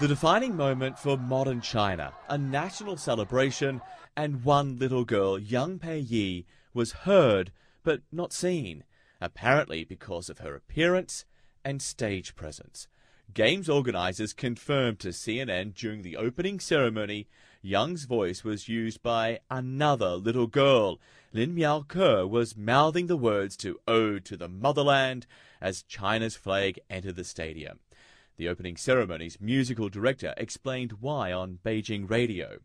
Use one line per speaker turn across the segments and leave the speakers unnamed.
The defining moment for modern China, a national celebration, and one little girl, Yang Peiyi, was heard but not seen, apparently because of her appearance and stage presence. Games organizers confirmed to CNN during the opening ceremony Yang's voice was used by another little girl. Lin Miaoke was mouthing the words to Ode to the Motherland as China's flag entered the stadium. The opening ceremony's musical director explained why on Beijing radio.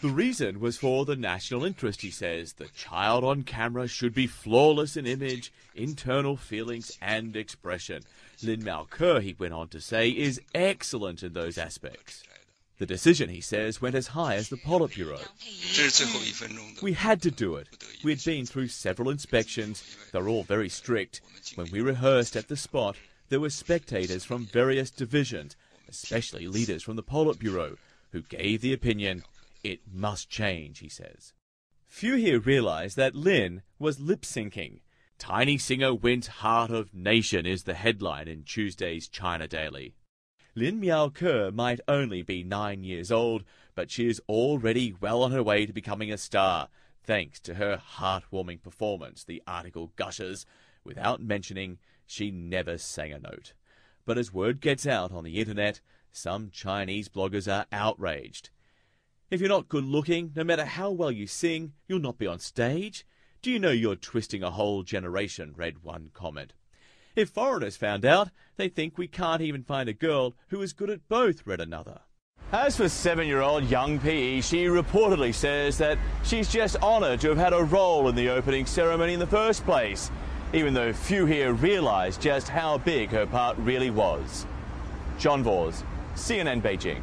The reason was for the national interest, he says. The child on camera should be flawless in image, internal feelings, and expression. Lin Miaoke, he went on to say, is excellent in those aspects. The decision, he says, went as high as the Politburo. We had to do it. We had been through several inspections. They're all very strict. When we rehearsed at the spot, there were spectators from various divisions, especially leaders from the Politburo, who gave the opinion it must change, he says. Few here realize that Lin was lip syncing. Tiny singer wins heart of nation is the headline in Tuesday's China Daily. Lin Miaoke might only be nine years old, but she is already well on her way to becoming a star, thanks to her heartwarming performance, the article gushes, without mentioning she never sang a note. But as word gets out on the internet, some Chinese bloggers are outraged. If you're not good looking, no matter how well you sing, you'll not be on stage. Do you know you're twisting a whole generation? read one comment. If foreigners found out, they think we can't even find a girl who is good at both, read another. As for seven year old Yang Peiyi, she reportedly says that she's just honoured to have had a role in the opening ceremony in the first place, even though few here realise just how big her part really was. John Vause, CNN Beijing.